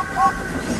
¡Oh, oh!